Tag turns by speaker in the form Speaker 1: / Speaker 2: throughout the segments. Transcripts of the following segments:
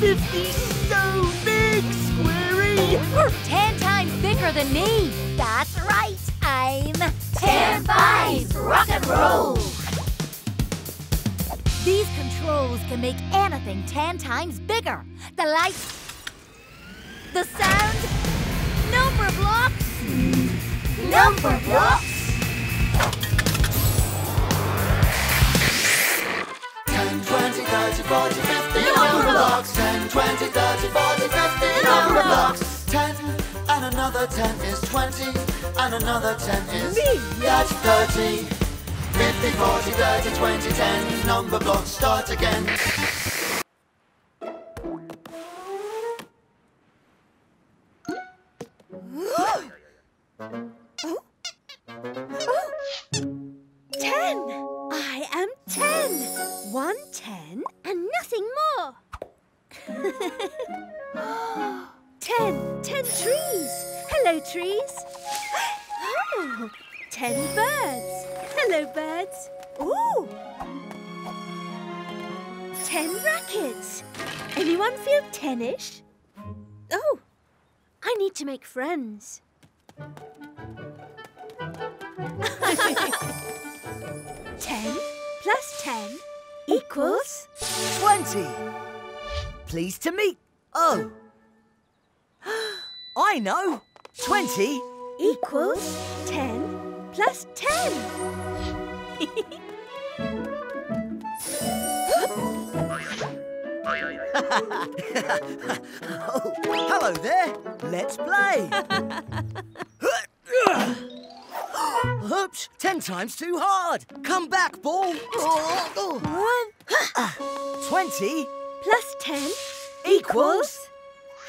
Speaker 1: Fifty's so big, Squirry!
Speaker 2: Ten times bigger than me. That's right. I'm
Speaker 3: Ten fives, rock and roll.
Speaker 2: These controls can make anything ten times bigger. The lights, the sound, Numberblocks.
Speaker 3: Number blocks.
Speaker 4: 20, 30, 40, 50 Numberblocks. 10, 20, 30, 40, 50 Numberblocks. 10 and another 10 is 20 and another 10 is that's 30. 50, 40, 30, 20, 10 Numberblocks start again.
Speaker 5: Ten birds! Hello, birds! Ooh! Ten rackets! Anyone feel tennish? Oh, I need to make friends. ten plus ten equals
Speaker 1: 20. Pleased to meet. Oh. I know. 20.
Speaker 5: equals 10 plus 10.
Speaker 1: Oh, hello there. Let's play. Oops, ten times too hard. Come back, ball.
Speaker 5: One
Speaker 1: 20
Speaker 5: plus 10
Speaker 1: equals...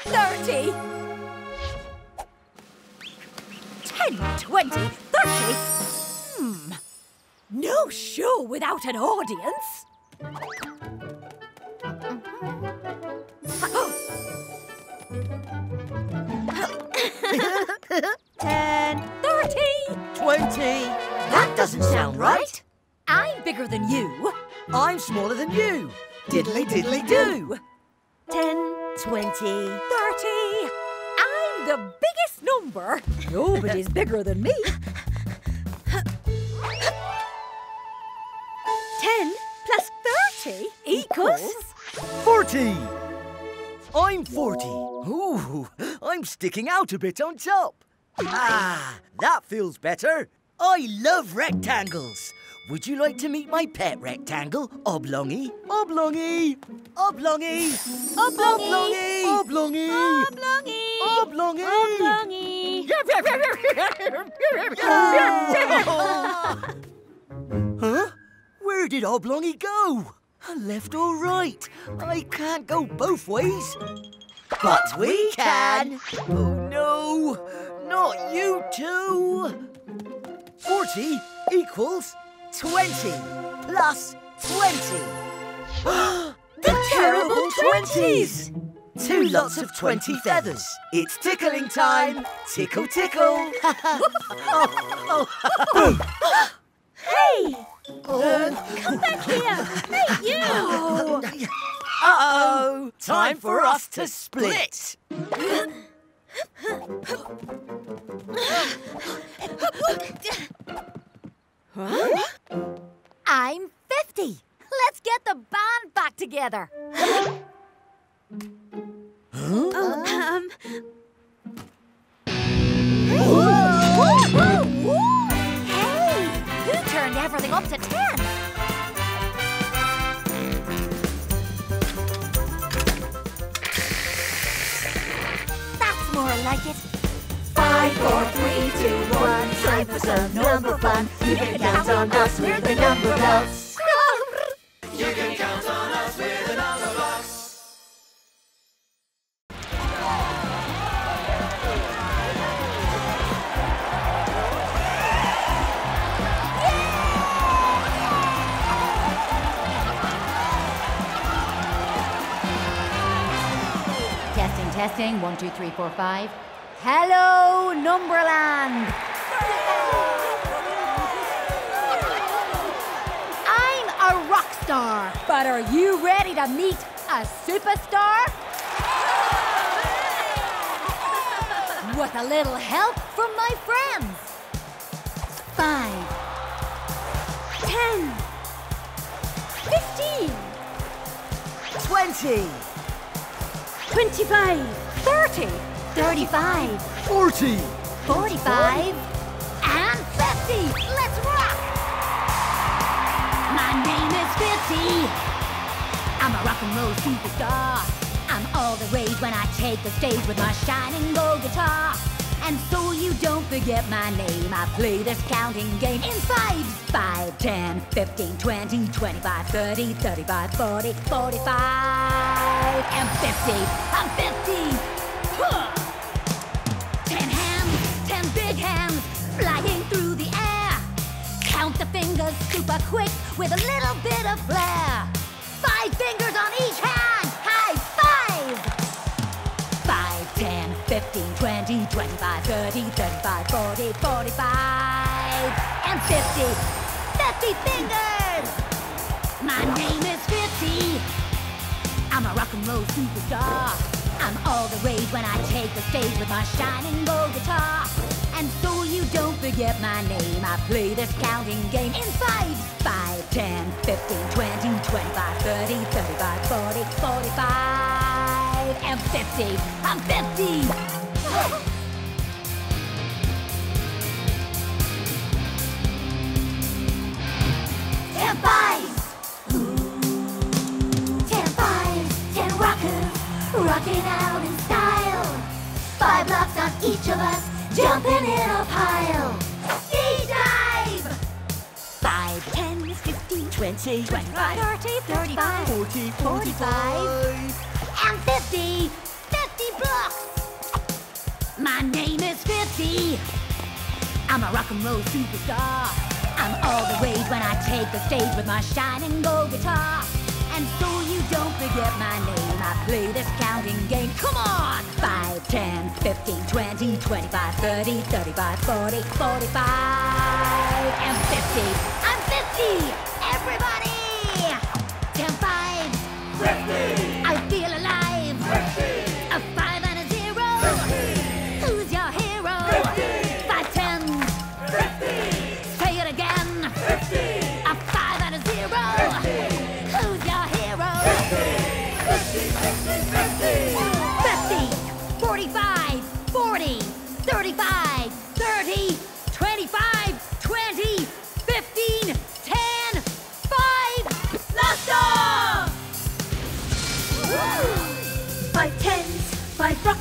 Speaker 2: Thirty. Ten, twenty, Hmm. No show without an audience.
Speaker 5: ten.
Speaker 2: Thirty.
Speaker 1: 20.
Speaker 2: That doesn't sound right. I'm bigger than you.
Speaker 1: I'm smaller than you. Diddly diddly do.
Speaker 5: 10.
Speaker 1: 20.
Speaker 2: Thirty. I'm the biggest number. Nobody's bigger than me.
Speaker 1: 40. I'm 40. Ooh, I'm sticking out a bit on top. Ah, that feels better. I love rectangles. Would you like to meet my pet rectangle, Oblongy? Oblongy! Oblongy! Oblongy! Oblongy!
Speaker 5: Oblongy.
Speaker 1: Oblongy!
Speaker 5: Oblongy.
Speaker 1: Huh? Where did Oblongy go? Left or right? I can't go both ways. But we can. Oh no, not you two. 40 equals 20 plus 20. the terrible 20s! Two lots of 20 feathers. It's tickling time. Tickle, tickle. oh, oh. oh.
Speaker 5: Hey! Come back here! Hey, you!
Speaker 1: Uh-oh! Time for us to split! huh?
Speaker 2: I'm 50. Let's get the band back together.
Speaker 5: Um,
Speaker 2: up to 10? That's more like it.
Speaker 3: Five, four, three, two, one. Time for some number fun. You can count on us. We're the
Speaker 4: Numberblocks.
Speaker 2: Testing. One, two, three, four, five. Hello, Numberland. I'm a rock star, But are you ready to meet a superstar? With a little help from my friends. Five,
Speaker 5: Ten. Fifteen.
Speaker 1: Twenty.
Speaker 5: Twenty-five.
Speaker 2: thirty, thirty-five,
Speaker 1: 40.
Speaker 2: forty-five, and fifty. Let's rock! My name is Fifty. I'm a rock and roll superstar. I'm all the rage when I take the stage with my shining gold guitar. And so you don't forget my name. I play this counting game in fives. 5, 10, 15, 20, 25, 30, 35, 40, 45, and 50. I'm 50. Huh. Ten hands, ten big hands, flying through the air. Count the fingers super quick with a little bit of flair. Five fingers on each hand, high five! Five, ten, fifteen, twenty, twenty-five, thirty, thirty-five, forty, forty-five, and fifty. Fifty fingers! My name is Fifty. I'm a rock and roll superstar. I'm all the rage when I take the stage with my shining gold guitar. And so you don't forget my name. I play this counting game in fives. 5, 10, 15, 20, 25, 30, 35, 40, 45, and 50. I'm 50. Ten rocking out in style. Five blocks on each of us, jumping in a pile. Stage dive! Five, ten, fifteen, twenty, twenty-five, thirty, thirty-five,
Speaker 1: 40,
Speaker 2: 45, and fifty. Fifty blocks! My name is Fifty. I'm a rock and roll superstar. I'm all the rage when I take the stage with my shining gold guitar. And so don't forget my name. I play this counting game. Come on! 5, 10, 15, 20, 25, 30, 35, 40, 45, and 50. I'm 50! Everybody! 10, 5. 50!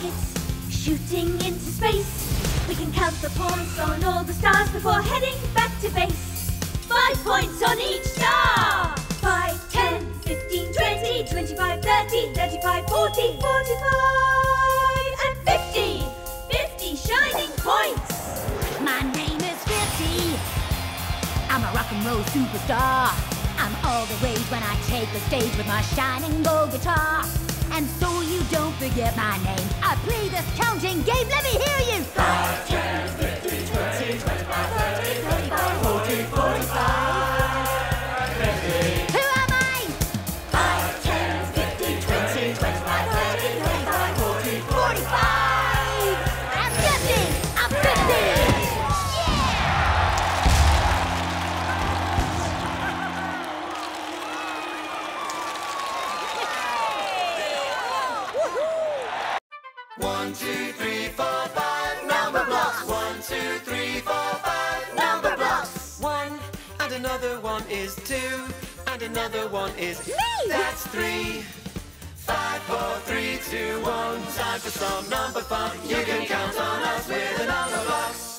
Speaker 5: Rockets, shooting into space. We can count the points on all the stars before heading back to base. Five points on each star! Five, ten, fifteen, twenty, twenty-five, thirty, thirty-five, forty, forty-five, and fifty! Fifty shining points!
Speaker 2: My name is 50. I'm a rock and roll superstar. I'm all the rage when I take the stage with my shining gold guitar. And so you don't forget my name. I play this counting game. Let me hear you. 5, 10, 15, 20, 25, 30, 35, 40, 45. 50. Who am I? 5, 10, 15, 20, 25, 30, 35, 40, 45.
Speaker 4: Another one is two, and another one is
Speaker 2: Me!
Speaker 4: That's three. Five, four, three, two, one. Time for some number fun. You can count on us with a Numberblocks.